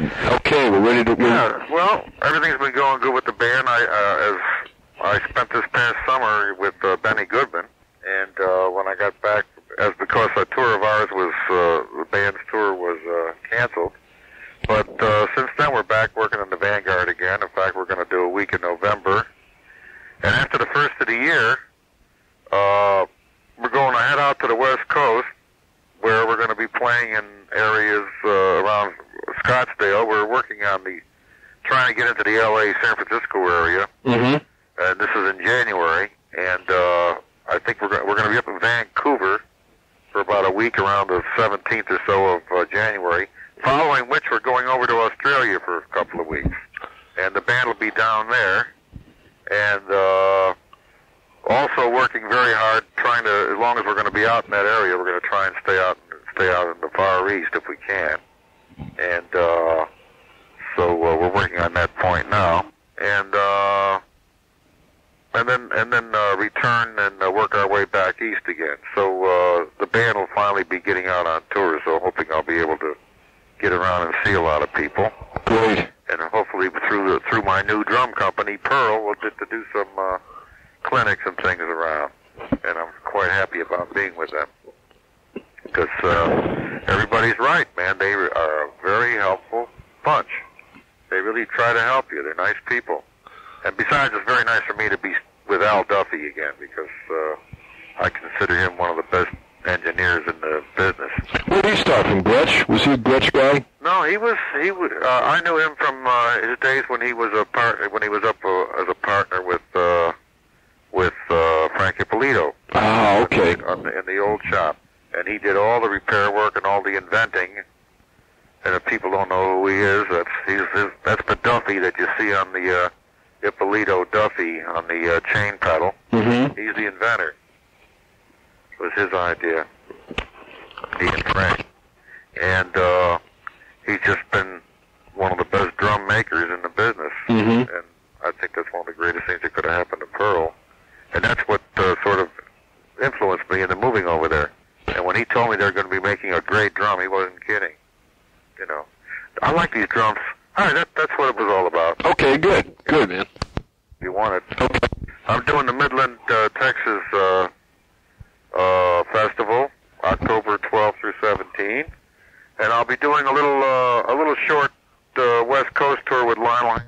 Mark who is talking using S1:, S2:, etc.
S1: Okay, we're ready to.
S2: Yeah, well, everything's been going good with the band. I uh, as I spent this past summer with uh, Benny Goodman, and uh, when I got back, as because a tour of ours was uh, the band's tour was uh, canceled. But uh, since then, we're back working in the Vanguard again. In fact, we're going to do a week in November. And after the first of the year, uh, we're going to head out to the West Coast, where we're going to be playing in areas uh, Scottsdale. We're working on the trying to get into the L.A. San Francisco area,
S1: Mm-hmm.
S2: and this is in January. And uh, I think we're go- we're going to be up in Vancouver for about a week around the 17th or so of uh, January. Following which, we're going over to Australia for a couple of weeks, and the band will be down there, and uh, also working very hard, trying to. As long as we're going to be out in that area, we're going to try and stay out stay out in the far east if we can, and uh, so uh, we're working on that point now, and. Uh, and then and then uh, return and uh, work our way back east again. So uh, the band will finally be getting out on tour. So hoping I'll be able to get around and see a lot of people.
S1: Great.
S2: And hopefully through the, through my new drum company, Pearl, we'll get to do some uh, clinics and things around. And I'm quite happy about being with them because uh, everybody's right, man. They are a very helpful bunch. They really try to help you. They're nice people. And besides, it's very nice for me to be with Al Duffy again because uh, I consider him one of the best engineers in the business.
S1: Where did he start from? Gretsch? Was he a Gretsch guy?
S2: No, he was he was. Uh, I knew him from uh, his days when he was a part when he was up uh, as a partner with with uh, Frank Ippolito
S1: Ah, okay.
S2: on the, in the old shop, and he did all the repair work and all the inventing. And if people don't know who he is, that's he's, his, that's the Duffy that you see on the uh, Ippolito Duffy on the uh, chain pedal.
S1: Mm-hmm.
S2: He's the inventor. It was his idea. He and Frank. And uh, he's just been one of the best drum makers in the business.
S1: Mm-hmm.
S2: And I think that's one of the greatest things that could have happened to Pearl. And that's what uh, sort of influenced me into moving over there. And when he told me they're going to be making a great drum, he wasn't kidding. You know, I like these drums. All right, that, that's what it was all about.
S1: Okay, good. Good, man.
S2: If you want it.
S1: Okay.
S2: I'm doing the Midland, uh, Texas uh, uh, festival, October 12th through 17, and I'll be doing a little uh, a little short uh, West Coast tour with Lionel